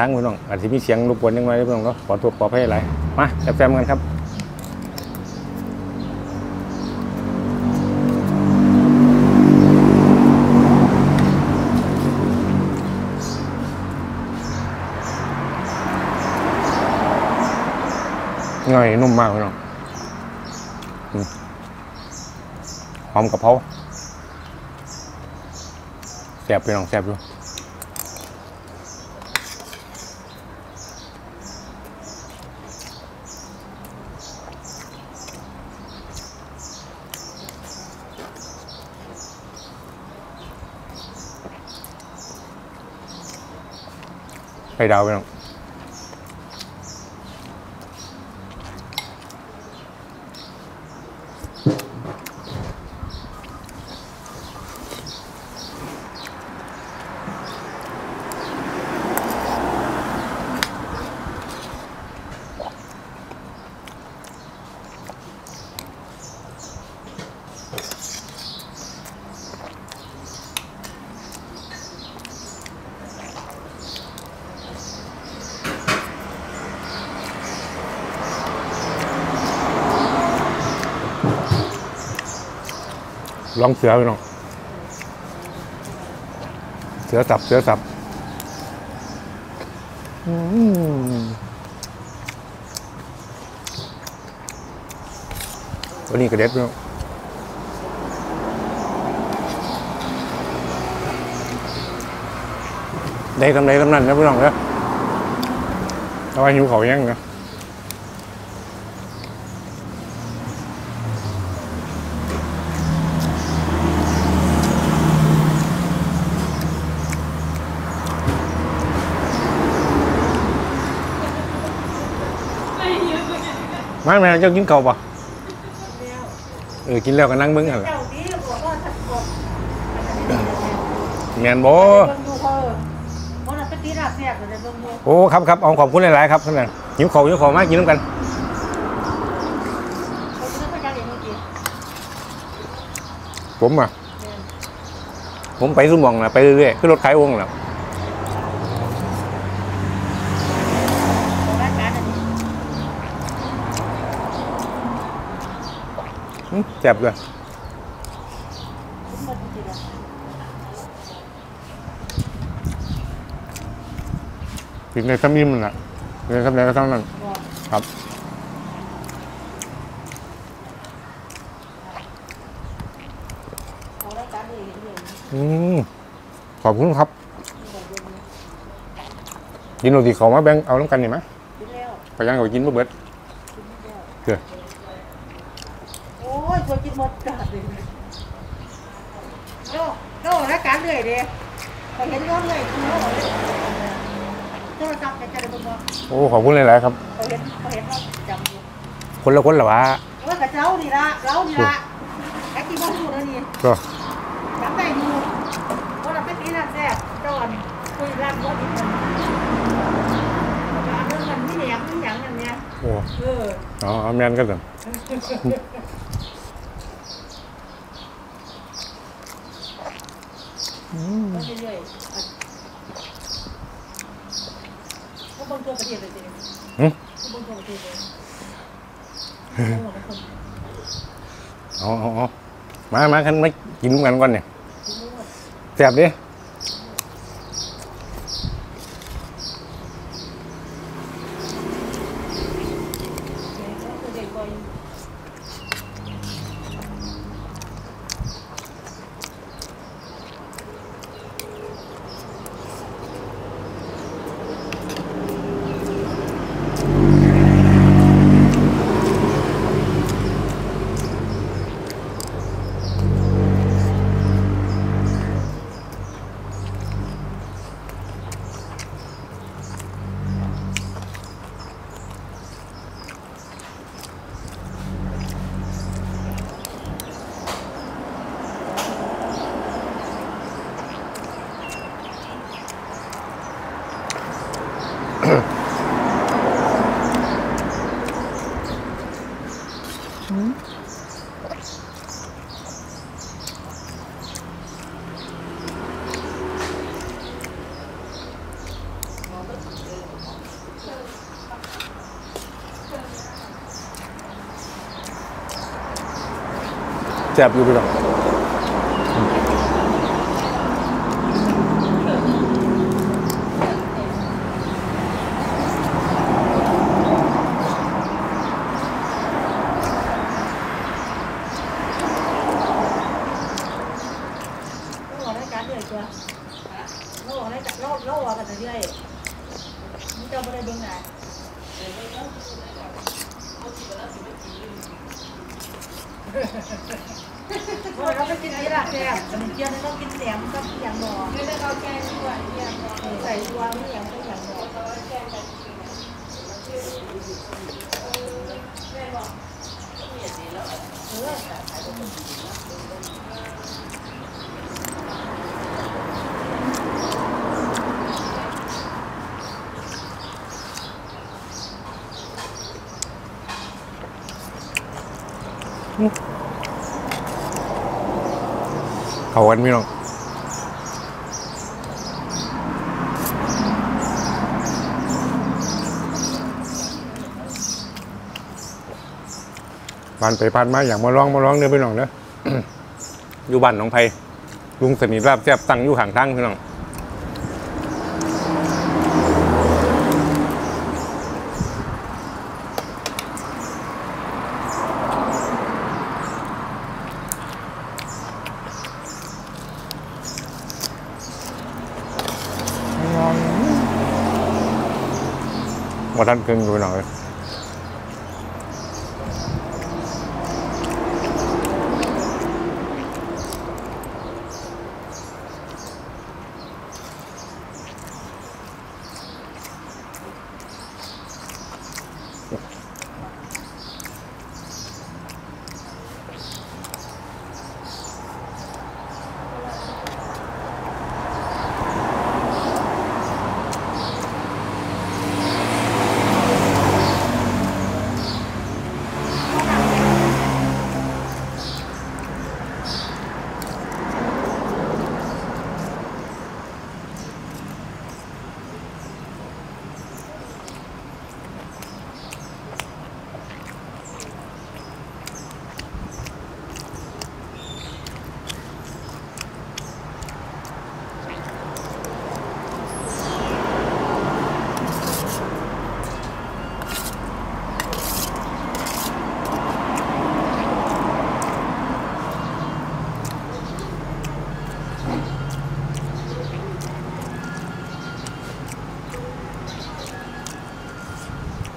ทางพี่น้องอาจจะมีเสียงรบกวนยังไงพี่น้องเนาะขอตัวขอให้หลายมาแซมๆกันครับง่ายนุ่มมากพี่น้องหอมกระเพราแซ่บพี่น้องแซ่บอยู่ ไข่ดา วไปน้องลองเสือไปน้องเสือสับเสือสับอืมตัวนี้กระเด็ดพี่น้องได้ทำไรทำนั่นนะพี่น้องเนะเอาไว้หิวเขายังนะ ไม่แม่เจ้ากินเก่าปะเออกินแล้วก็นั่งมึงหันละเจ้าดีบอกว่าถ้ากดแมนบ่เบิ่งดูเขาเพราะแทรกเลยเบิ่งดูโอ้ครับครับเอาขอบคุณหลายๆครับท่านน่ะหิวเขาวหิวเขามากกินน้ำกันผมอะ ผมไปสุ่มมองนะไปเรื่อยๆขึ้นรถขายวงแล้ว ของรายการอันนี้ อื้อ แจ็บเลยผมหมดจริงๆแล้วกินในซ้ำนิ่มนั่นแหละในซ้ำไหนก็ซ้ำนั่นบอกครับของรายการเลยเห็นเลยอืมขอบคุณครับกินโรตีเขามาแบ่งเอาน้ำกันนี่ไหมกินแล้วไปยังก็กินบ่เบิด กินแล้ว เด้อ โอ้ยตัวกินห มดจัดเลยโจ้โจ้รายการเลยเด้พอเห็นรถเลยคือโจ้เลยโจ้จับจะจะได้บ่บอกโอ้ขอบคุณหลายๆครับพอเห็นพอเห็นเราจำอยู่คนละคนเหรอวะว่ากระเจ้านี่ละเรานี่ละไอ้ที่บ้านอยู่แล้วนี่ก็จำได้อยู่ว่าเราไปตีร้านแซ่บเจ้าอันคุยร้านบ่ดีคนร้านเรื่องมันมีแหนมมีหยังนั่นเนี่ยโอ้เอออ๋อเอาแมนก็สิมั นเรื่อยๆก็บางตัวประเทศเลยจริงหึก็บางตัวประเทศเลยเอาเอาเอามามาคันมากินกันก่อนเนี่ยแซ่บดิ ซ่บอยู่พี่น้องเราออกราการเรื่อยจ้ะเรา ออกรายการเราเราออกกันเรื่อยนี่เจ้าไม่ได้เบิ่งหนเราไปกินนี่ละแซ่บแต่มันเจียวนี่ต้องกินแหนมต้องกินอย่างหนอไม่ได้เอาแกงดีกว่าเนี่ยใส่ตัวไม่อย่างต้องอย่างหนอเอาแกงกันแม่บอกเออ เขากันพี่น้องผ่านไปผ่านมาอย่างมาร้องมาร้องเนื้อพี่น้องเด้ออยู่บ้านหนองไผ่ลุงสนิทราบแซ่บตั้งอยู่ห่างทั้งพี่น้อง ว่ท่านครึ่งอยู่หน่อย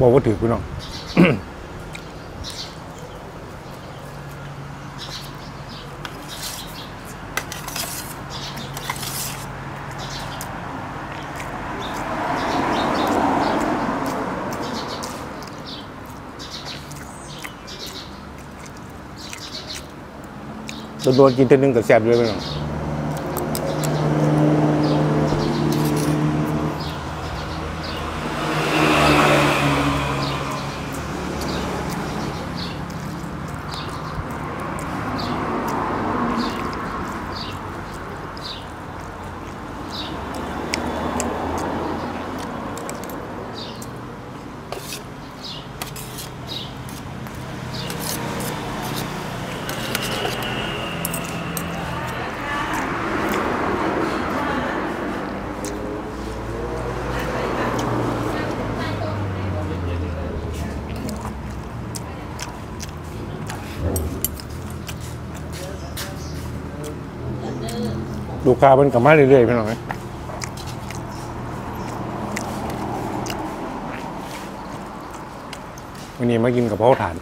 บอกว่าถือพี่น้องโดนกินเท่านึงกับแซ่บด้วยพี่น้อง ลูกค้ามันกลับมาเรื่อยๆพี่น้องเอ้ยวันนี้มากินกับเพราถ่าน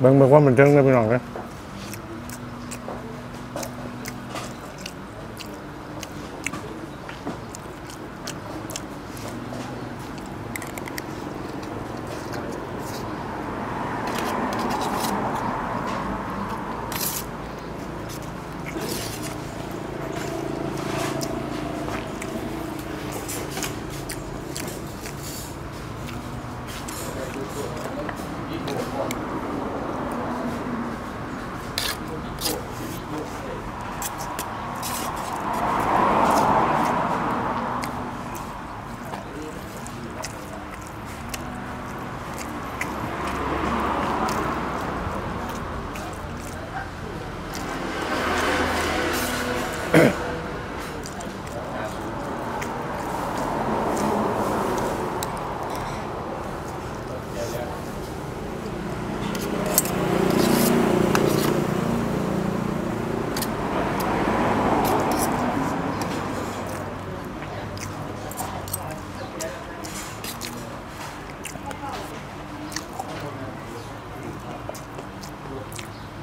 เบิ่งเบิ่งว่ามันเจิงเลยพี่น้องเลย